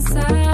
inside.